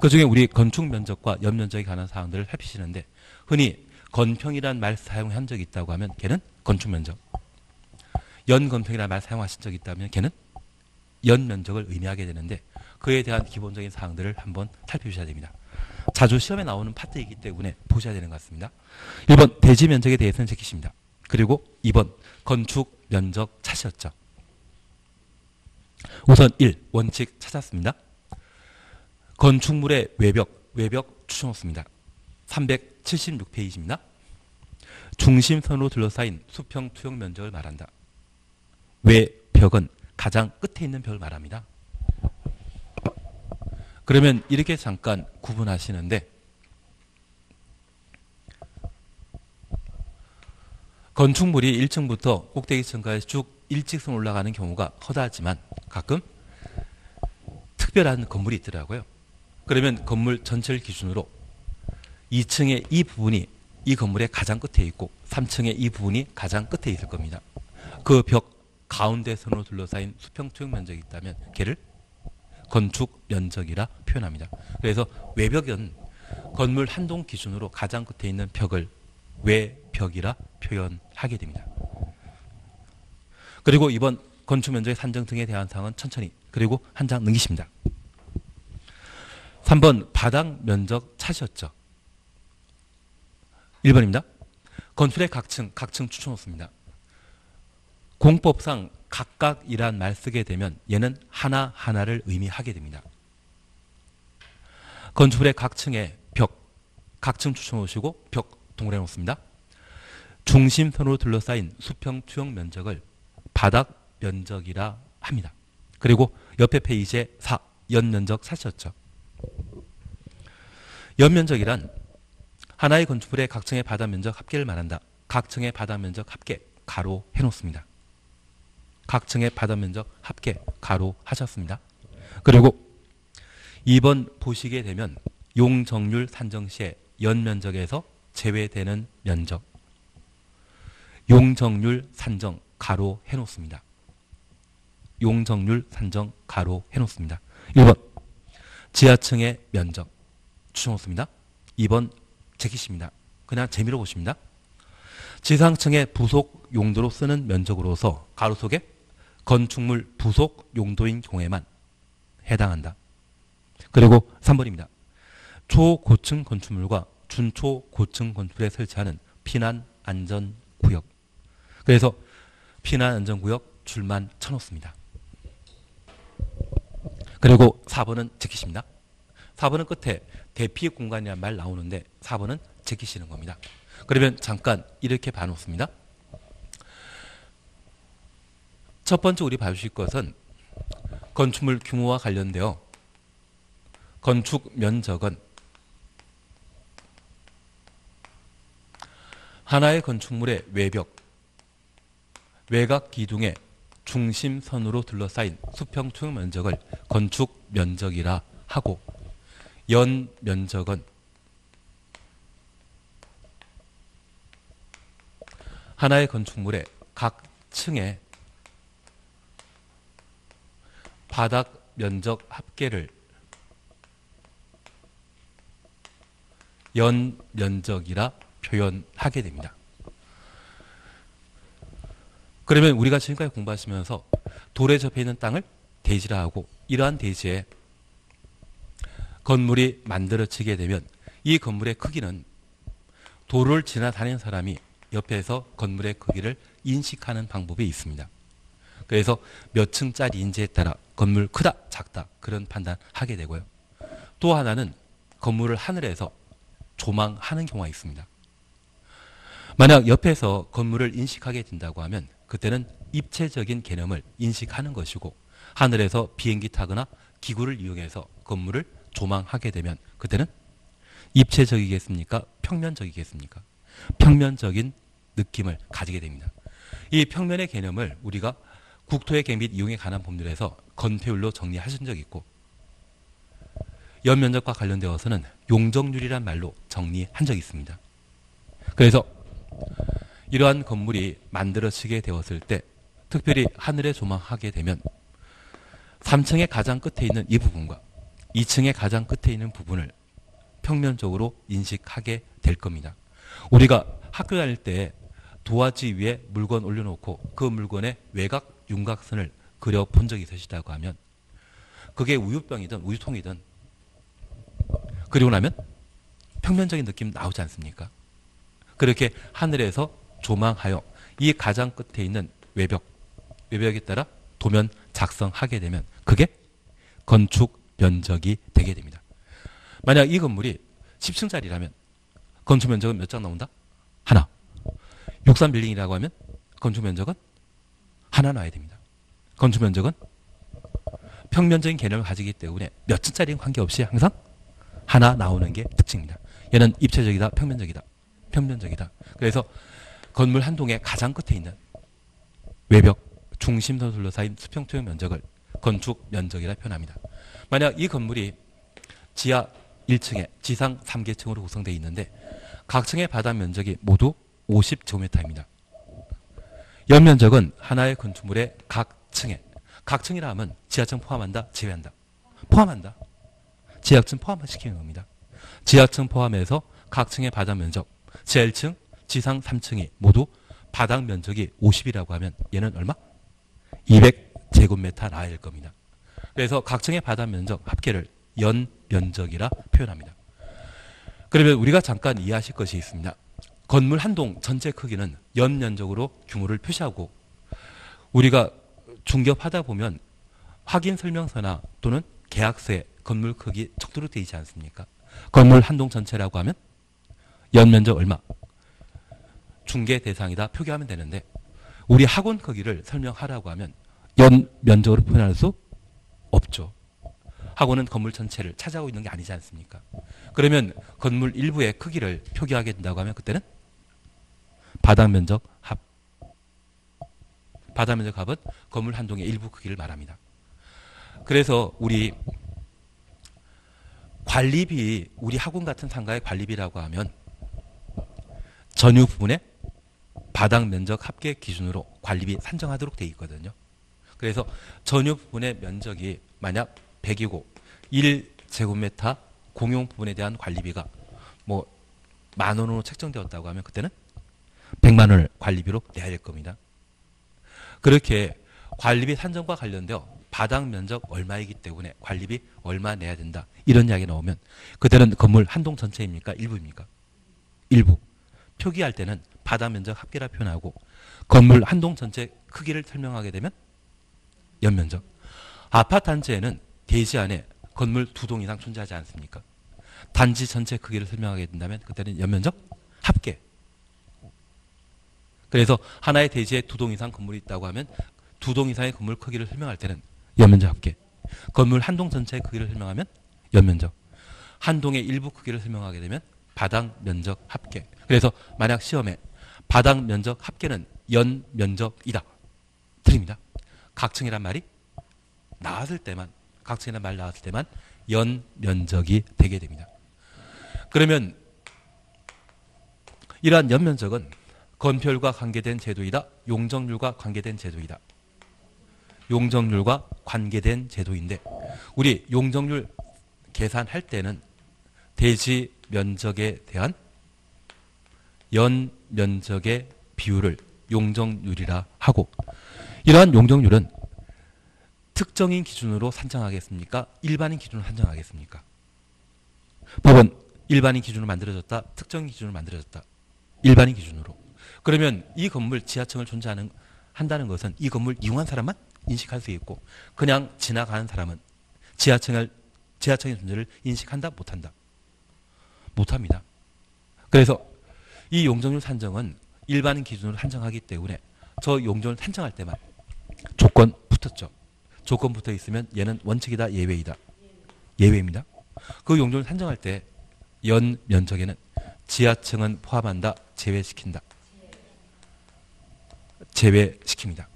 그 중에 우리 건축 면적과 연면적에 관한 사항들을 살피시는데 흔히 건평이란 말 사용한 적이 있다고 하면 걔는 건축 면적. 연건평이라는 말 사용하신 적이 있다면 걔는 연면적을 의미하게 되는데 그에 대한 기본적인 사항들을 한번 살펴주셔야 됩니다. 자주 시험에 나오는 파트이기 때문에 보셔야 되는 것 같습니다. 1번 대지 면적에 대해서는 제키십니다. 그리고 2번 건축 면적 찾으셨죠. 우선 1. 원칙 찾았습니다. 건축물의 외벽, 외벽 추천없습니다. 376페이지입니다. 중심선으로 둘러싸인 수평 투영 면적을 말한다. 외벽은 가장 끝에 있는 벽을 말합니다. 그러면 이렇게 잠깐 구분하시는데 건축물이 1층부터 꼭대기층까지 쭉 일직선 올라가는 경우가 허다하지만 가끔 특별한 건물이 있더라고요. 그러면 건물 전체를 기준으로 2층의 이 부분이 이 건물의 가장 끝에 있고 3층의 이 부분이 가장 끝에 있을 겁니다. 그 벽 가운데 선으로 둘러싸인 수평 투영 면적이 있다면 걔를 건축 면적이라 표현합니다. 그래서 외벽은 건물 한 동 기준으로 가장 끝에 있는 벽을 외벽이라 표현하게 됩니다. 그리고 이번 건축 면적의 산정 등에 대한 사항은 천천히 그리고 한 장 넘기십니다. 3번 바닥 면적 찾으셨죠? 1번입니다. 건축의 각층, 각층 추천없습니다. 공법상 각각이란 말 쓰게 되면 얘는 하나하나를 의미하게 됩니다. 건축물의 각 층에 벽, 각층 추천오시고 벽 동그래 놓습니다. 중심선으로 둘러싸인 수평 투영 면적을 바닥 면적이라 합니다. 그리고 옆에 페이지에 4, 연면적 사셨죠. 연면적이란 하나의 건축물의 각층의 바닥 면적 합계를 말한다. 각층의 바닥 면적 합계 가로 해놓습니다. 각 층의 바닥 면적 합계 가로 하셨습니다. 그리고 2번 보시게 되면 용적률 산정 시에 연면적에서 제외되는 면적 용적률 산정 가로 해놓습니다. 용적률 산정 가로 해놓습니다. 1번 지하층의 면적 추정놓습니다. 2번 제키십니다. 그냥 재미로 보십니다. 지상층의 부속 용도로 쓰는 면적으로서 가로 속에 건축물 부속 용도인 경우에만 해당한다. 그리고 3번입니다. 초고층 건축물과 준초고층 건축물에 설치하는 피난 안전 구역. 그래서 피난 안전 구역 줄만 쳐놓습니다. 그리고 4번은 제키십니다. 4번은 끝에 대피 공간이라는 말 나오는데 4번은 제키시는 겁니다. 그러면 잠깐 이렇게 봐놓습니다. 첫 번째 우리 봐주실 것은 건축물 규모와 관련되어 건축 면적은 하나의 건축물의 외벽, 외곽 기둥의 중심선으로 둘러싸인 수평투 면적을 건축 면적이라 하고 연 면적은 하나의 건축물의 각 층의 바닥 면적 합계를 연 면적이라 표현하게 됩니다. 그러면 우리가 지금까지 공부하시면서 돌에 접해 있는 땅을 대지라 하고 이러한 대지에 건물이 만들어지게 되면 이 건물의 크기는 도를 지나다니는 사람이 옆에서 건물의 크기를 인식하는 방법이 있습니다. 그래서 몇 층짜리인지에 따라 건물 크다 작다 그런 판단하게 되고요. 또 하나는 건물을 하늘에서 조망하는 경우가 있습니다. 만약 옆에서 건물을 인식하게 된다고 하면 그때는 입체적인 개념을 인식하는 것이고 하늘에서 비행기 타거나 기구를 이용해서 건물을 조망하게 되면 그때는 입체적이겠습니까? 평면적이겠습니까? 평면적인 느낌을 가지게 됩니다. 이 평면의 개념을 우리가 국토의 갱및 이용에 관한 법률에서 건폐율로 정리하신 적이 있고 연면적과 관련되어서는 용적률이란 말로 정리한 적이 있습니다. 그래서 이러한 건물이 만들어지게 되었을 때 특별히 하늘에 조망하게 되면 3층의 가장 끝에 있는 이 부분과 2층의 가장 끝에 있는 부분을 평면적으로 인식하게 될 겁니다. 우리가 학교 다닐 때 도화지 위에 물건 올려놓고 그 물건의 외곽 윤곽선을 그려 본 적이 있으시다고 하면 그게 우유병이든 우유통이든 그리고 나면 평면적인 느낌 나오지 않습니까? 그렇게 하늘에서 조망하여 이 가장 끝에 있는 외벽, 외벽에 따라 도면 작성하게 되면 그게 건축 면적이 되게 됩니다. 만약 이 건물이 10층짜리라면 건축 면적은 몇 장 나온다? 하나. 63 빌딩이라고 하면 건축 면적은 하나 나야 됩니다. 건축 면적은 평면적인 개념을 가지기 때문에 몇 층짜리는 관계없이 항상 하나 나오는 게 특징입니다. 얘는 입체적이다, 평면적이다. 평면적이다. 그래서 건물 한 동의 가장 끝에 있는 외벽, 중심선 둘러싸인 수평투영 면적을 건축 면적이라 표현합니다. 만약 이 건물이 지하 1층에 지상 3계층으로 구성되어 있는데 각 층의 바닥 면적이 모두 50제곱미터입니다. 연면적은 하나의 건축물의 각 층에 각 층이라 하면 지하층 포함한다, 제외한다. 포함한다. 지하층 포함시키는 겁니다. 지하층 포함해서 각 층의 바닥 면적, 지하 1층, 지상 3층이 모두 바닥 면적이 50이라고 하면 얘는 얼마? 200제곱미터 나야 될 겁니다. 그래서 각 층의 바닥 면적 합계를 연 면적이라 표현합니다. 그러면 우리가 잠깐 이해하실 것이 있습니다. 건물 한 동 전체 크기는 연 면적으로 규모를 표시하고 우리가 중개업하다 보면 확인 설명서나 또는 계약서에 건물 크기 척도로 되어 있지 않습니까? 건물 한 동 전체라고 하면 연면적 얼마? 중개 대상이다 표기하면 되는데 우리 학원 크기를 설명하라고 하면 연면적으로 표현할 수 없죠. 학원은 건물 전체를 찾아오고 있는 게 아니지 않습니까? 그러면 건물 일부의 크기를 표기하게 된다고 하면 그때는 바닥 면적 합. 바닥 면적 합은 건물 한 동의 일부 크기를 말합니다. 그래서 우리 관리비, 우리 학원 같은 상가의 관리비라고 하면 전유 부분에 바닥 면적 합계 기준으로 관리비 산정하도록 돼 있거든요. 그래서 전유 부분의 면적이 만약 100이고 1제곱미터 공용 부분에 대한 관리비가 뭐 만 원으로 책정되었다고 하면 그때는 100만 원을 관리비로 내야 될 겁니다. 그렇게 관리비 산정과 관련되어 바닥 면적 얼마이기 때문에 관리비 얼마 내야 된다. 이런 이야기 나오면 그때는 건물 한 동 전체입니까? 일부입니까? 일부. 표기할 때는 바닥 면적 합계라 표현하고 건물 한 동 전체 크기를 설명하게 되면 연면적. 아파트 단지에는 대지 안에 건물 두 동 이상 존재하지 않습니까? 단지 전체 크기를 설명하게 된다면 그때는 연면적 합계. 그래서 하나의 대지에 두 동 이상 건물이 있다고 하면 두 동 이상의 건물 크기를 설명할 때는 연면적 합계. 건물 한 동 전체의 크기를 설명하면 연면적. 한 동의 일부 크기를 설명하게 되면 바닥 면적 합계. 그래서 만약 시험에 바닥 면적 합계는 연 면적이다. 드립니다. 각층이란 말이 나왔을 때만 각층이란 말 나왔을 때만 연 면적이 되게 됩니다. 그러면 이러한 연면적은 건폐율과 관계된 제도이다. 용적률과 관계된 제도이다. 용적률과 관계된 제도인데 우리 용적률 계산할 때는 대지 면적에 대한 연 면적의 비율을 용적률이라 하고 이러한 용적률은 특정인 기준으로 산정하겠습니까? 일반인 기준으로 산정하겠습니까? 법은 일반인 기준으로 만들어졌다. 특정인 기준으로 만들어졌다. 일반인 기준으로. 그러면 이 건물 지하층을 존재하는 한다는 것은 이 건물 이용한 사람만 인식할 수 있고 그냥 지나가는 사람은 지하층을 지하층의 존재를 인식한다 못한다 못합니다. 그래서 이 용적률 산정은 일반 기준으로 산정하기 때문에 저 용적률 산정할 때만 조건 붙었죠. 조건 붙어 있으면 얘는 원칙이다 예외이다 예외입니다. 그 용적률 산정할 때 연 면적에는 지하층은 포함한다 제외시킨다 제외시킵니다.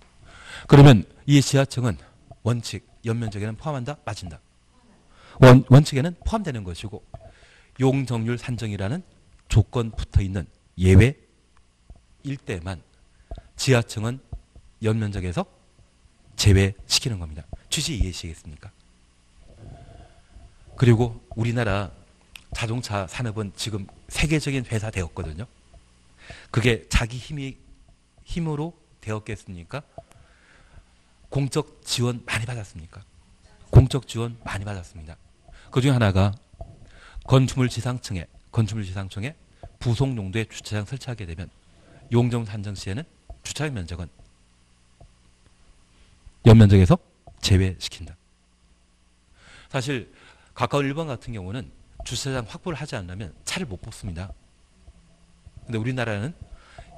그러면 이 지하층은 원칙, 연면적에는 포함한다? 빠진다? 원, 원칙에는 포함되는 것이고 용적률 산정이라는 조건 붙어 있는 예외일 때만 지하층은 연면적에서 제외시키는 겁니다. 취지 이해하시겠습니까? 그리고 우리나라 자동차 산업은 지금 세계적인 회사 되었거든요. 그게 자기 힘이 힘으로 되었겠습니까? 공적 지원 많이 받았습니까? 공적 지원 많이 받았습니다. 그 중에 하나가 건축물 지상층에 건축물 지상층에 부속 용도의 주차장 설치하게 되면 용적 산정 시에는 주차장 면적은 연면적에서 제외시킨다. 사실 가까운 일본 같은 경우는 주차장 확보를 하지 않으면 차를 못 뽑습니다. 근데 우리나라는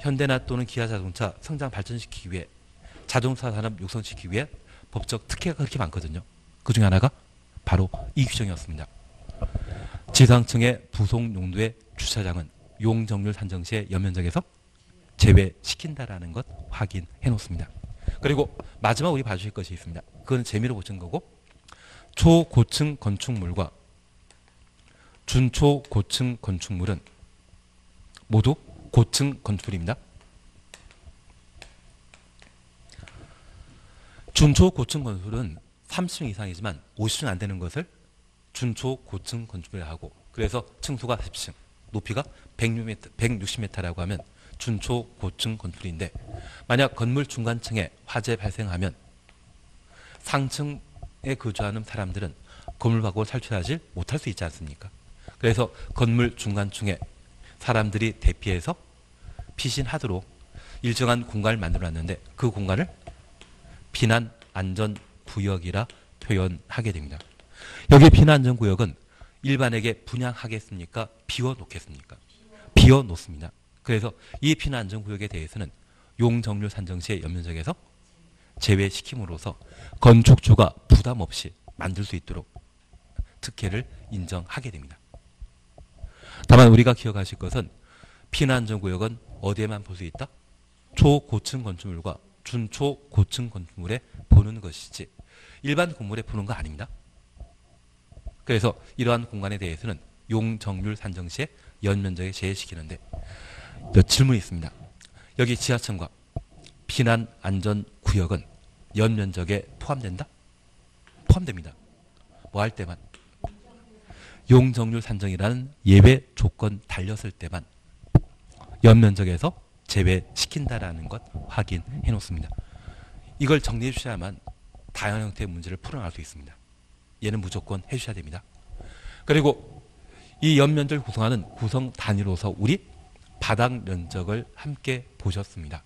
현대나 또는 기아 자동차 성장 발전시키기 위해 자동차 산업 육성시키기 위해 법적 특혜가 그렇게 많거든요. 그 중에 하나가 바로 이 규정이었습니다. 지상층의 부속 용도의 주차장은 용적률 산정 시에 연면적에서 제외시킨다라는 것 확인해 놓습니다. 그리고 마지막 우리 봐주실 것이 있습니다. 그건 재미로 보신 거고 초고층 건축물과 준초고층 건축물은 모두 고층 건축물입니다. 준초 고층 건물은 30층 이상이지만 50층 안 되는 것을 준초 고층 건축물이라 하고 그래서 층수가 10층, 높이가 160m, 160m라고 하면 준초 고층 건축물인데 만약 건물 중간층에 화재 발생하면 상층에 거주하는 사람들은 건물 밖으로 탈출하지 못할 수 있지 않습니까? 그래서 건물 중간층에 사람들이 대피해서 피신하도록 일정한 공간을 만들어 놨는데 그 공간을 비난 안전 구역이라 표현하게 됩니다. 여기 비난 안전 구역은 일반에게 분양하겠습니까? 비워 놓겠습니까? 비워 놓습니다. 그래서 이 비난 안전 구역에 대해서는 용적률 산정 시의 연면적에서 제외시킴으로써 건축주가 부담 없이 만들 수 있도록 특혜를 인정하게 됩니다. 다만 우리가 기억하실 것은 피난안전구역은 어디에만 볼 수 있다? 초고층 건축물과 준초 고층 건물에 보는 것이지 일반 건물에 보는 거 아닙니다. 그래서 이러한 공간에 대해서는 용적률 산정 시에 연면적에 제외시키는데 몇 질문이 있습니다. 여기 지하층과 피난 안전 구역은 연면적에 포함된다? 포함됩니다. 뭐 할 때만 용적률 산정이라는 예외 조건 달렸을 때만 연면적에서 제외시킨다라는 것 확인해 놓습니다. 이걸 정리해 주셔야만 다양한 형태의 문제를 풀어나갈 수 있습니다. 얘는 무조건 해 주셔야 됩니다. 그리고 이 연면적을 구성하는 구성 단위로서 우리 바닥 면적을 함께 보셨습니다.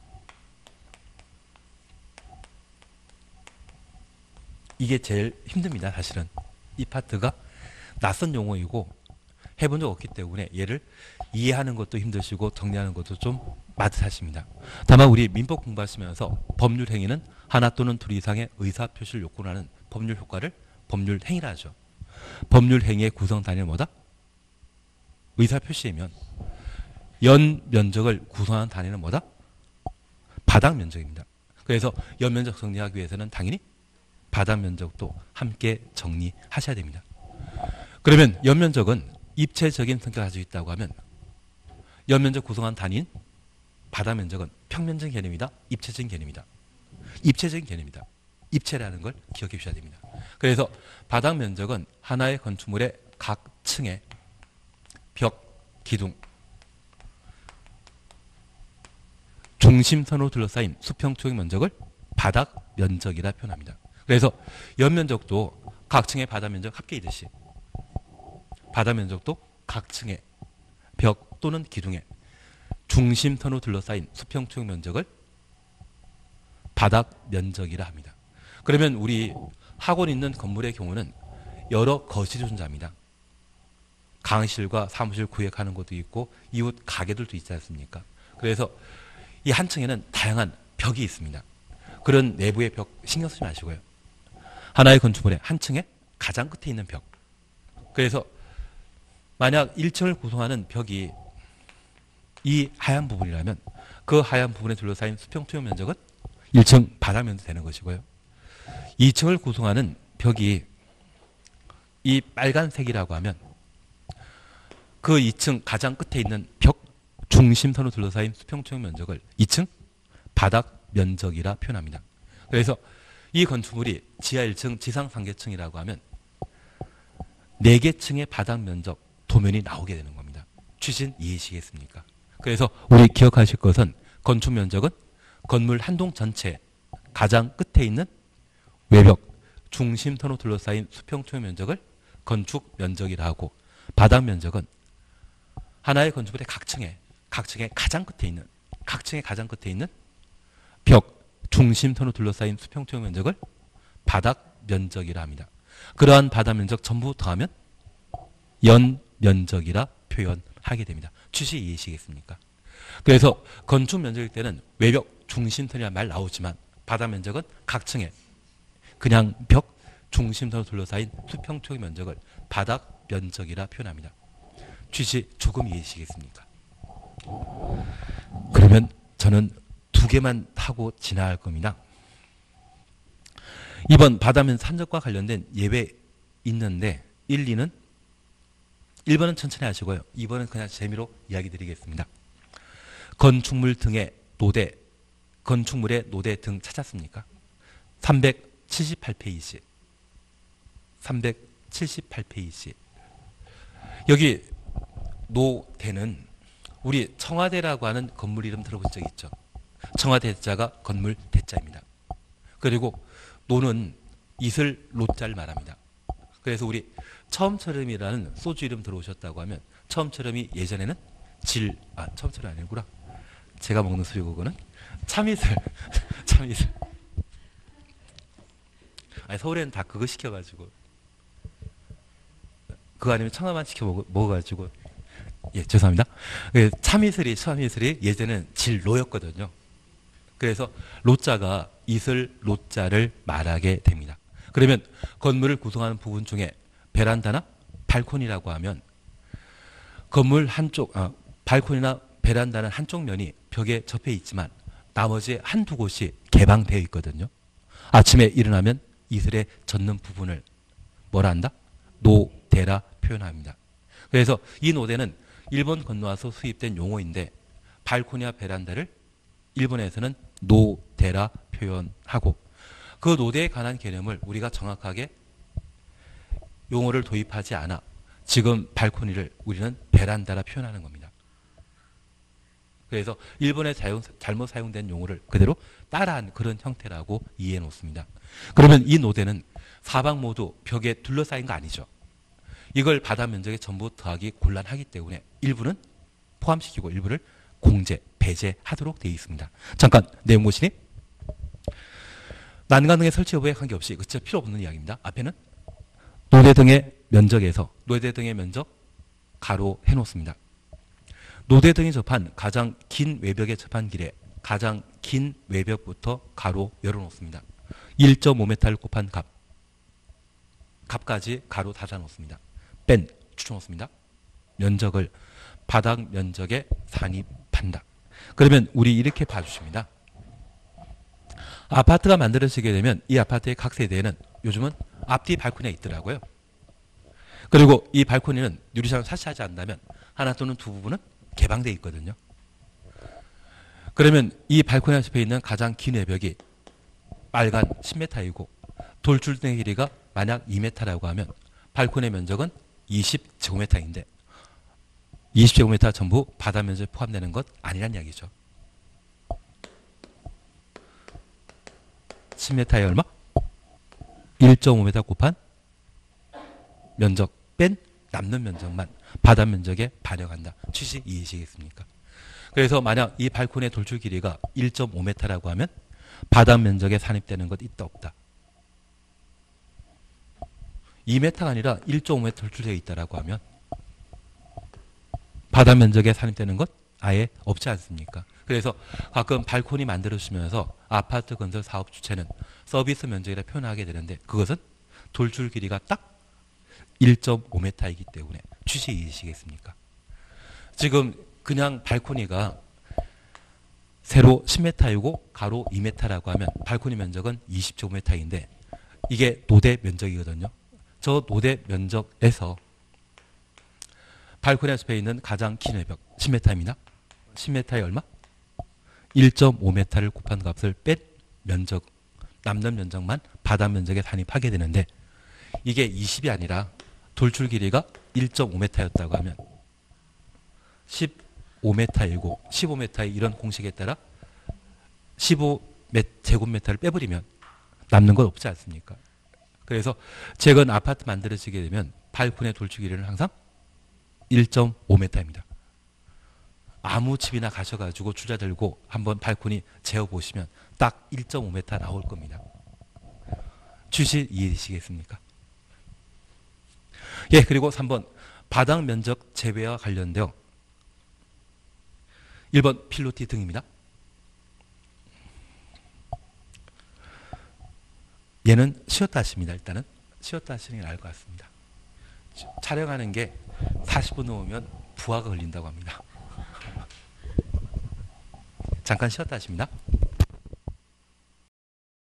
이게 제일 힘듭니다. 사실은 이 파트가 낯선 용어이고 해본 적 없기 때문에 얘를 이해하는 것도 힘드시고 정리하는 것도 좀 마트하십니다. 다만 우리 민법 공부하시면서 법률 행위는 하나 또는 둘 이상의 의사 표시를 요구하는 를 법률 효과를 법률 행위라 하죠. 법률 행위의 구성 단위는 뭐다? 의사 표시이면 연 면적을 구성하는 단위는 뭐다? 바닥 면적입니다. 그래서 연 면적 정리하기 위해서는 당연히 바닥 면적도 함께 정리하셔야 됩니다. 그러면 연면적은 입체적인 성격을 가지고 있다고 하면 연면적 구성한 단위인 바다 면적은 평면적 개념이다. 입체적인 개념이다. 입체적인 개념이다. 입체라는 걸 기억해 주셔야 됩니다. 그래서 바닥 면적은 하나의 건축물의 각 층의 벽, 기둥, 중심선으로 둘러싸인 수평초의 면적을 바닥 면적이라 표현합니다. 그래서 연면적도 각 층의 바닥 면적 합계이듯이 바다 면적도 각 층의 벽 또는 기둥의 중심선으로 둘러싸인 수평축 면적을 바닥 면적이라 합니다. 그러면 우리 학원 있는 건물의 경우는 여러 거실이 존재합니다. 강실과 사무실 구획하는 것도 있고 이웃 가게들도 있지 않습니까? 그래서 이 한 층에는 다양한 벽이 있습니다. 그런 내부의 벽 신경 쓰지 마시고요. 하나의 건축물의 한 층에 가장 끝에 있는 벽. 그래서 만약 1층을 구성하는 벽이 이 하얀 부분이라면 그 하얀 부분에 둘러싸인 수평 투영 면적은 1층 바닥 면적 되는 것이고요. 2층을 구성하는 벽이 이 빨간색이라고 하면 그 2층 가장 끝에 있는 벽 중심선으로 둘러싸인 수평 투영 면적을 2층 바닥 면적이라 표현합니다. 그래서 이 건축물이 지하 1층, 지상 3계층이라고 하면 4개 층의 바닥 면적 도면이 나오게 되는 겁니다. 취진 이해시겠습니까? 그래서 우리 기억하실 것은 건축 면적은 건물 한 동 전체 가장 끝에 있는 외벽 중심선으로 둘러싸인 수평초의 면적을 건축 면적이라 하고 바닥 면적은 하나의 건축물의 각 층에 각 층의 가장 끝에 있는 각 층의 가장 끝에 있는 벽 중심선으로 둘러싸인 수평초의 면적을 바닥 면적이라 합니다. 그러한 바닥 면적 전부 더하면 연 면적이라 표현하게 됩니다. 취지 이해시겠습니까? 그래서 건축 면적일 때는 외벽 중심선이라는 말 나오지만 바다 면적은 각 층에 그냥 벽 중심선으로 둘러싸인 수평초의 면적을 바닥 면적이라 표현합니다. 취지 조금 이해시겠습니까? 그러면 저는 두 개만 타고 지나갈 겁니다. 이번 바다면 산적과 관련된 예배 있는데 1, 2는 1번은 천천히 하시고요. 2번은 그냥 재미로 이야기 드리겠습니다. 건축물 등의 노대, 건축물의 노대 등 찾았습니까? 378페이지. 378페이지. 여기 노대는 우리 청와대라고 하는 건물 이름 들어본 적 있죠? 청와대 자가 건물 대자입니다. 그리고 노는 이슬 노자를 말합니다. 그래서 우리 처음처럼이라는 소주 이름 들어오셨다고 하면 처음처럼이 예전에는 질, 아, 처음처럼 아니구나. 제가 먹는 그거는 참이슬, [laughs] 참이슬. 아니, 서울에는 다 그거 시켜가지고. 그거 아니면 청아만 시켜 먹어, 먹어가지고. 예, 죄송합니다. 그 참이슬이, 참이슬이 예전에는 질로였거든요. 그래서 로자가 이슬 로자를 말하게 됩니다. 그러면 건물을 구성하는 부분 중에 베란다나 발코니라고 하면 건물 한쪽 아, 발코니나 베란다는 한쪽 면이 벽에 접해 있지만 나머지 한두 곳이 개방되어 있거든요. 아침에 일어나면 이슬에 젖는 부분을 뭐라 한다? 노대라 표현합니다. 그래서 이 노대는 일본 건너와서 수입된 용어인데 발코니와 베란다를 일본에서는 노대라 표현하고 그 노대에 관한 개념을 우리가 정확하게 용어를 도입하지 않아 지금 발코니를 우리는 베란다라 표현하는 겁니다. 그래서 일본에 사용, 잘못 사용된 용어를 그대로 따라한 그런 형태라고 이해해 놓습니다. 그러면 이 노대는 사방 모두 벽에 둘러싸인 거 아니죠. 이걸 바다 면적에 전부 더하기 곤란하기 때문에 일부는 포함시키고 일부를 공제, 배제하도록 되어 있습니다. 잠깐 내용 보시니 난간 등의 설치 여부에 관계없이 그쵸 필요 없는 이야기입니다. 앞에는 노대 등의 면적에서 노대 등의 면적 가로 해놓습니다. 노대 등이 접한 가장 긴 외벽에 접한 길에 가장 긴 외벽부터 가로 열어놓습니다. 1.5m를 곱한 값 값까지 가로 닫아놓습니다. 뺀 추쳐놓습니다. 면적을 바닥 면적에 산입한다. 그러면 우리 이렇게 봐주십니다. 아파트가 만들어지게 되면 이 아파트의 각 세대에는 요즘은 앞뒤 발코니가 있더라고요. 그리고 이 발코니는 유리창을 사시하지 않는다면 하나 또는 두 부분은 개방되어 있거든요. 그러면 이 발코니 앞에 있는 가장 긴 외벽이 빨간 10m이고 돌출등의 길이가 만약 2m라고 하면 발코니 면적은 20제곱미터인데 20제곱미터 전부 바다 면적에 포함되는 것 아니란 이야기죠. 10m에 얼마? 1.5m 곱한 면적 뺀 남는 면적만 바다 면적에 반영한다. 취지 이해시겠습니까? 그래서 만약 이 발코니의 돌출 길이가 1.5m라고 하면 바다 면적에 산입되는 것 있다 없다. 2m가 아니라 1.5m 돌출되어 있다라고 하면 바다 면적에 산입되는 것 아예 없지 않습니까? 그래서 가끔 발코니 만들어주면서 아파트 건설 사업 주체는 서비스 면적이라 표현하게 되는데 그것은 돌출 길이가 딱 1.5m이기 때문에 취지 이해시겠습니까? 지금 그냥 발코니가 세로 10m이고 가로 2m라고 하면 발코니 면적은 20제곱미터인데 이게 노대 면적이거든요. 저 노대 면적에서 발코니 앞에 있는 가장 긴 외벽 10m입니다. 10m에 얼마? 1.5m를 곱한 값을 뺀 면적 남는 면적만 바다 면적에 산입하게 되는데 이게 20이 아니라 돌출 길이가 1.5m였다고 하면 15m이고 15m의 이런 공식에 따라 15제곱미터를 빼버리면 남는 건 없지 않습니까? 그래서 최근 아파트 만들어지게 되면 발코니의 돌출 길이는 항상 1.5m입니다. 아무 집이나 가셔가지고 주자 들고 한번 발코니 재어보시면 딱 1.5m 나올 겁니다. 취지 이해되시겠습니까? 예, 그리고 3번 바닥 면적 제외와 관련되어 1번 필로티 등입니다. 얘는 쉬었다 하십니다. 일단은 쉬었다 하시는 게 나을 것 같습니다. 촬영하는 게 40분 넘으면 부하가 걸린다고 합니다. 잠깐 쉬었다 하십니다.